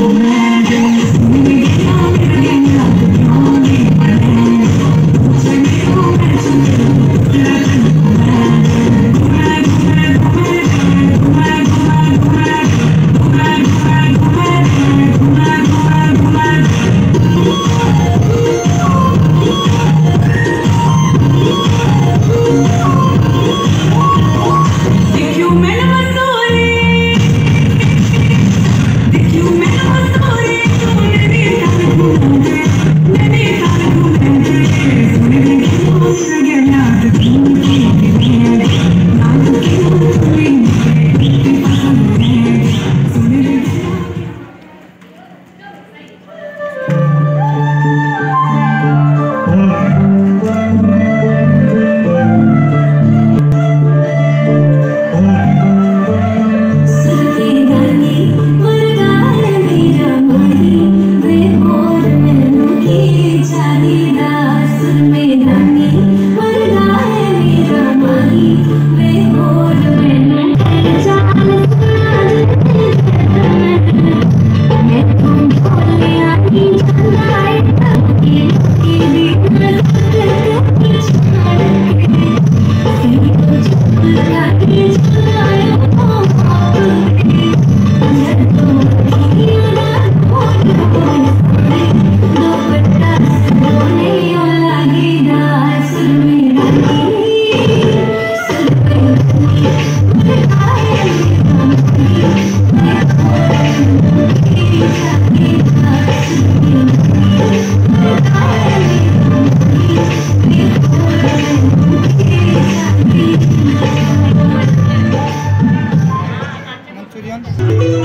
Amen. yapıyorsun?